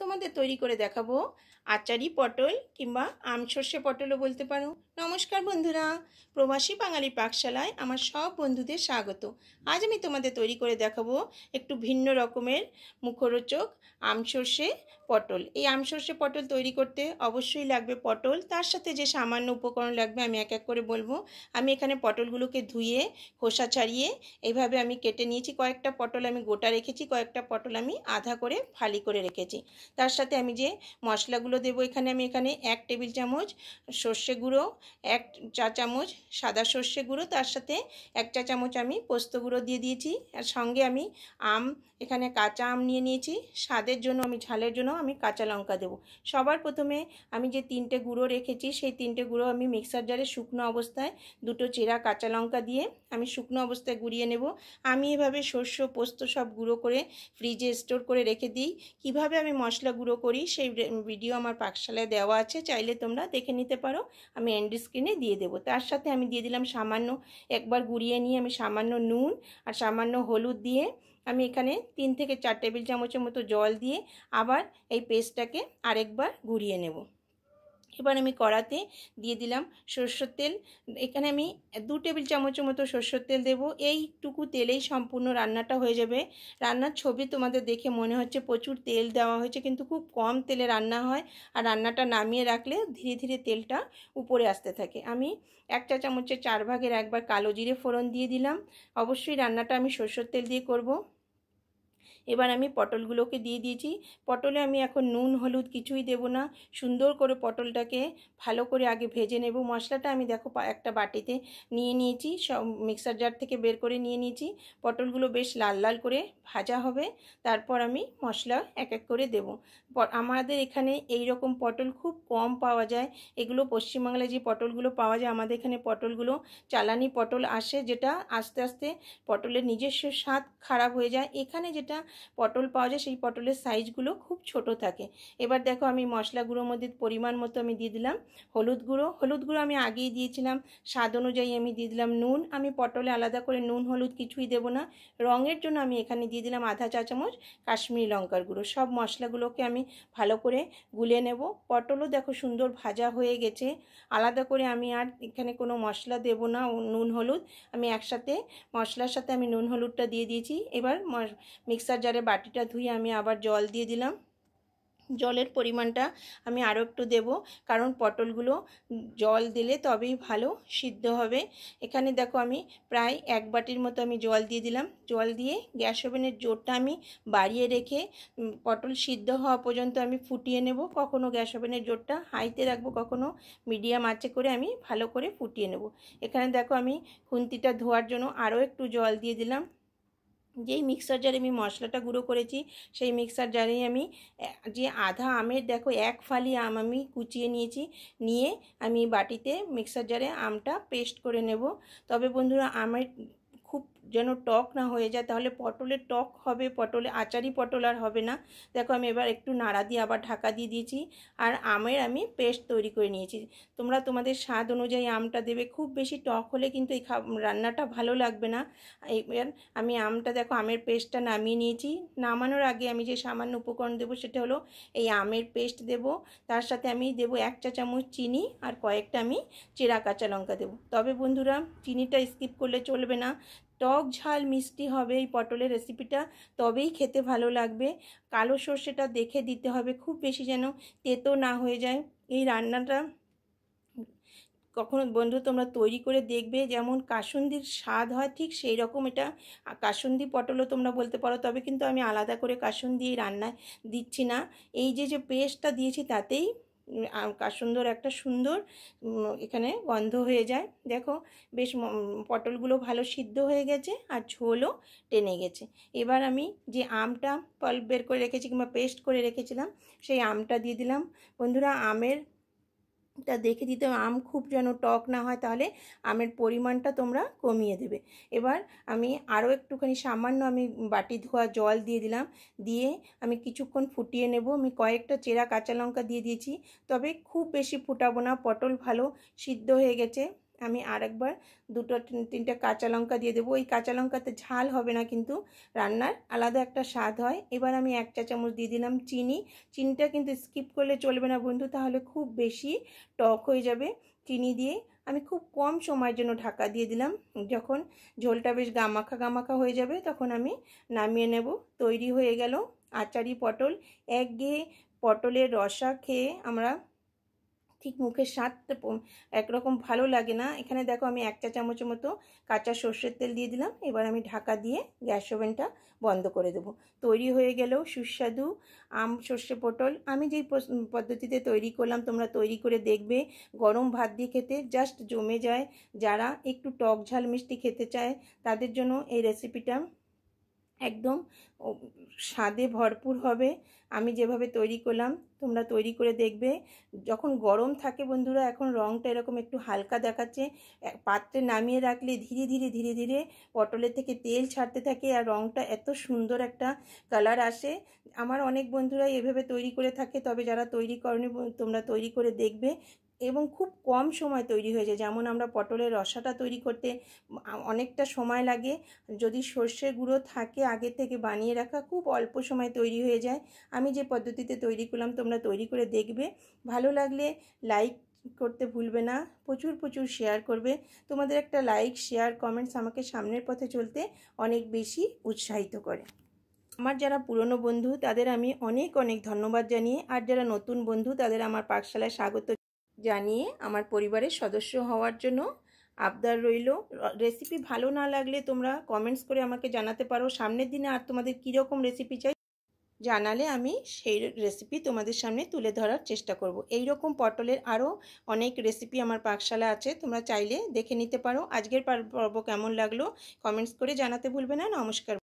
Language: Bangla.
তোমাদের তৈরি করে দেখাবো আচারি পটল কিংবা আম সর্ষে পটলও বলতে পারো। নমস্কার বন্ধুরা, প্রবাসী বাঙালি পাকশালায় আমার সব বন্ধুদের স্বাগত। আজ আমি তোমাদের তৈরি করে দেখাবো একটু ভিন্ন রকমের মুখরোচক আম সর্ষে পটল। এই আম সর্ষে পটল তৈরি করতে অবশ্যই লাগবে পটল, তার সাথে যে সামান্য উপকরণ লাগবে আমি এক এক করে বলব। আমি এখানে পটলগুলোকে ধুয়ে, খোসা ছাড়িয়ে এইভাবে আমি কেটে নিয়েছি। কয়েকটা পটল আমি গোটা রেখেছি, কয়েকটা পটল আমি আধা করে ফালি করে রেখেছি। তার সাথে আমি যে মশলাগুলো দেবো এখানে, আমি এখানে এক টেবিল চামচ সর্ষে গুঁড়ো, এক চা চামচ সাদা সর্ষে গুঁড়ো, তার সাথে এক চা চামচ আমি পোস্ত গুঁড়ো দিয়ে দিয়েছি। আর সঙ্গে আমি আম, এখানে কাঁচা আম নিয়ে নিয়েছি। স্বাদের জন্য, আমি ঝালের জন্য আমি কাঁচা লঙ্কা দেবো। সবার প্রথমে আমি যে তিনটে গুঁড়ো রেখেছি, সেই তিনটে গুঁড়ো আমি মিক্সার জারে শুকনো অবস্থায় দুটো চেরা কাঁচা লঙ্কা দিয়ে আমি শুকনো অবস্থায় গুঁড়িয়ে নেব। আমি এভাবে শস্য পোস্ত সব গুঁড়ো করে ফ্রিজে স্টোর করে রেখে দিই। কীভাবে আমি মশলা গুঁড়ো করি, সেই ভিডিও আমার পাকশালায় দেওয়া আছে, চাইলে তোমরা দেখে নিতে পারো। আমি এন্ড স্ক্রিনে দিয়ে দেবো। তার সাথে আমি দিয়ে দিলাম সামান্য, একবার গুঁড়িয়ে নিয়ে আমি সামান্য নুন আর সামান্য হলুদ দিয়ে আমি এখানে তিন থেকে চার টেবিল চামচের মতো জল দিয়ে আবার এই পেস্টটাকে আরেকবার ঘুরিয়ে নেব। এবার আমি কড়াতে দিয়ে দিলাম সর্ষের তেল। এখানে আমি দু টেবিল চামচের মতো সর্ষের তেল দেবো। এইটুকু তেলেই সম্পূর্ণ রান্নাটা হয়ে যাবে। রান্নার ছবি তোমাদের দেখে মনে হচ্ছে প্রচুর তেল দেওয়া হয়েছে, কিন্তু খুব কম তেলে রান্না হয় আর রান্নাটা নামিয়ে রাখলে ধীরে ধীরে তেলটা উপরে আসতে থাকে। আমি এক চা চামচের চার ভাগের একবার কালো জিরে ফোড়ন দিয়ে দিলাম। অবশ্যই রান্নাটা আমি সর্ষের তেল দিয়ে করব। এবার আমি পটলগুলোকে দিয়ে দিয়েছি। পটলে আমি এখন নুন, হলুদ কিছুই দেব না। সুন্দর করে পটলটাকে ভালো করে আগে ভেজে নেব। মশলাটা আমি দেখো একটা বাটিতে নিয়ে নিয়েছি। সব মিক্সার জার থেকে বের করে নিয়ে নিয়েছি। পটলগুলো বেশ লাল লাল করে ভাজা হবে। তারপর আমি মশলা এক এক করে দেব। আমাদের এখানে এই রকম পটল খুব কম পাওয়া যায়। এগুলো পশ্চিমবাংলায় যে পটলগুলো পাওয়া যায়, আমাদের এখানে পটলগুলো চালানি পটল আসে যেটা আস্তে আস্তে পটলের নিজস্ব স্বাদ খারাপ হয়ে যায়। এখানে যেটা পটল পাওয়া যায়, সেই পটলের সাইজগুলো খুব ছোট থাকে। এবার দেখো আমি মশলা গুঁড়োর মধ্যে পরিমাণ মতো আমি দিয়ে দিলাম হলুদ গুঁড়ো। হলুদ গুঁড়ো আমি আগেই দিয়েছিলাম, স্বাদ অনুযায়ী আমি দিয়ে দিলাম নুন। আমি পটলে আলাদা করে নুন, হলুদ কিছুই দেবো না। রঙের জন্য আমি এখানে দিয়ে দিলাম আধা চা চামচ কাশ্মীরি লঙ্কার গুঁড়ো। সব মশলাগুলোকে আমি ভালো করে গুলে নেব। পটলও দেখো সুন্দর ভাজা হয়ে গেছে। আলাদা করে আমি আর এখানে কোনো মশলা দেব না নুন, হলুদ। আমি একসাথে মশলার সাথে আমি নুন, হলুদটা দিয়ে দিয়েছি। এবার মিক্সার জারে বাটিটা ধুয়ে আমি আবার জল দিয়ে দিলাম। জলের পরিমাণটা আমি আরও একটু দেব, কারণ পটলগুলো জল দিলে তবেই ভালো, সিদ্ধ হবে। এখানে দেখো আমি প্রায় এক বাটির মতো আমি জল দিয়ে দিলাম। জল দিয়ে গ্যাস ওভেনের জোরটা আমি বাড়িয়ে রেখে পটল সিদ্ধ হওয়া পর্যন্ত আমি ফুটিয়ে নেব। কখনো গ্যাস ওভেনের জোরটা হাইতে রাখব, কখনো মিডিয়াম আঁচে করে আমি ভালো করে ফুটিয়ে নেব। এখানে দেখো আমি খুন্তিটা ধোয়ার জন্য আরও একটু জল দিয়ে দিলাম। যেই মিক্সার জারে আমি মশলাটা গুঁড়ো করেছি, সেই মিক্সার জারেই আমি যে আধা আমের দেখো এক ফালি আম আমি কুচিয়ে নিয়েছি, নিয়ে আমি বাটিতে মিক্সার জারে আমটা পেস্ট করে নেব। তবে বন্ধুরা, আমের যেন টক না হয়ে যায়, তাহলে পটলের টক হবে, পটলে আচারি পটল আর হবে না। দেখো আমি এবার একটু নাড়া দিয়ে আবার ঢাকা দিয়ে দিয়েছি আর আমের আমি পেস্ট তৈরি করে নিয়েছি। তোমরা তোমাদের স্বাদ অনুযায়ী আমটা দেবে, খুব বেশি টক হলে কিন্তু এই রান্নাটা ভালো লাগবে না। এবার আমি আমটা দেখো আমের পেস্টটা নামিয়ে নিয়েছি। নামানোর আগে আমি যে সামান্য উপকরণ দেবো সেটা হলো এই আমের পেস্ট দেব। তার সাথে আমি দেব এক চা চামচ চিনি আর কয়েকটা আমি চেরা কাঁচা লঙ্কা দেবো। তবে বন্ধুরা, চিনিটা স্কিপ করলে চলবে না। টক ঝাল মিষ্টি হবে এই পটলের রেসিপিটা তবেই খেতে ভালো লাগবে। কালো সর্ষেটা দেখে দিতে হবে, খুব বেশি যেন তেতো না হয়ে যায়। এই রান্নাটা কখনো বন্ধু তোমরা তৈরি করে দেখবে, যেমন কাসুন্দির স্বাদ হয় ঠিক সেই রকম এটা। কাসুন্দি পটলও তোমরা বলতে পারো, তবে কিন্তু আমি আলাদা করে কাসুন্দি রান্নায় দিচ্ছি না। এই যে যে পেস্টটা দিয়েছি তাতেই সুন্দর একটা সুন্দর এখানে গন্ধ হয়ে যায়। দেখো, বেশ পটলগুলো ভালো সিদ্ধ হয়ে গেছে আর ঝোলও টেনে গেছে। এবার আমি যে আমটা পাল্প বের করে রেখেছি কিংবা পেস্ট করে রেখেছিলাম, সেই আমটা দিয়ে দিলাম। বন্ধুরা, আমের টা দেখে দিতে আম খুব যেন টক না হয়, তাহলে আমের পরিমাণটা তোমরা কমিয়ে দেবে। এবার আমি আরও একটুখানি সামান্য আমি বাটি ধোয়া জল দিয়ে দিলাম। দিয়ে আমি কিছুক্ষণ ফুটিয়ে নেব। আমি কয়েকটা চেরা কাঁচা লঙ্কা দিয়ে দিয়েছি। তবে খুব বেশি ফুটাবো না। পটল ভালো সিদ্ধ হয়ে গেছে। আমি আর একবার দুটো তিনটা কাঁচা লঙ্কা দিয়ে দেবো। ওই কাঁচা লঙ্কাতে ঝাল হবে না কিন্তু রান্নার। আলাদা একটা স্বাদ হয়। এবার আমি এক চা চামচ দিয়ে দিলাম চিনি। চিনিটা কিন্তু স্কিপ করলে চলবে না বন্ধু, তাহলে খুব বেশি টক হয়ে যাবে চিনি দিয়ে। আমি খুব কম সময়ের জন্য ঢাকা দিয়ে দিলাম। যখন ঝোলটা বেশ গামাখা গামাখা হয়ে যাবে, তখন আমি নামিয়ে নেব। তৈরি হয়ে গেল আচারি পটল। একঘেয়ে পটলের রসা খেয়ে আমরা ঠিক মুখের স্বাদটা একরকম ভালো লাগে না। এখানে দেখো আমি এক চা চামচের মতো কাঁচা সর্ষের তেল দিয়ে দিলাম। এবার আমি ঢাকা দিয়ে গ্যাস ওভেনটা বন্ধ করে দেবো। তৈরি হয়ে গেল সুস্বাদু আম, সর্ষে, পটল আমি যেই পদ্ধতিতে তৈরি করলাম, তোমরা তৈরি করে দেখবে। গরম ভাত দিয়ে খেতে জাস্ট জমে যায়। যারা একটু টক ঝাল মিষ্টি খেতে চায়, তাদের জন্য এই রেসিপিটা একদম স্বাদে ভরপুর হবে। আমি যেভাবে তৈরি করলাম, তোমরা তৈরি করে দেখবে। যখন গরম থাকে বন্ধুরা, এখন রঙটা এরকম একটু হালকা দেখাচ্ছে। পাত্রে নামিয়ে রাখলে ধীরে ধীরে ধীরে ধীরে পটলের থেকে তেল ছাড়তে থাকে আর রঙটা এত সুন্দর একটা কালার আসে। আমার অনেক বন্ধুরাই এভাবে তৈরি করে থাকে, তবে যারা তৈরি করেনি, তোমরা তৈরি করে দেখবে। এবং খুব কম সময় তৈরি হয়ে যায়। যেমন আমরা পটলের রসাটা তৈরি করতে অনেকটা সময় লাগে। যদি সর্ষের গুঁড়ো থাকে আগে থেকে বানিয়ে রাখা, খুব অল্প সময় তৈরি হয়ে যায়। আমি যে পদ্ধতিতে তৈরি করলাম, তোমরা তৈরি করে দেখবে। ভালো লাগলে লাইক করতে ভুলবে না, প্রচুর প্রচুর শেয়ার করবে। তোমাদের একটা লাইক, শেয়ার, কমেন্টস আমাকে সামনের পথে চলতে অনেক বেশি উৎসাহিত করে। আমার যারা পুরনো বন্ধু, তাদের আমি অনেক অনেক ধন্যবাদ জানিয়ে, আর যারা নতুন বন্ধু, তাদের আমার পাঠশালায় স্বাগত জানিয়ে আমার পরিবারের সদস্য হওয়ার জন্য আবদার রইল। রেসিপি ভালো না লাগলে তোমরা কমেন্টস করে আমাকে জানাতে পারো। সামনের দিনে আর তোমাদের কীরকম রেসিপি চাই জানালে আমি সেই রেসিপি তোমাদের সামনে তুলে ধরার চেষ্টা করব। এই রকম পটলের আরও অনেক রেসিপি আমার পাকশালা আছে, তোমরা চাইলে দেখে নিতে পারো। আজকের পর্ব কেমন লাগল? কমেন্টস করে জানাতে ভুলবে না। নমস্কার।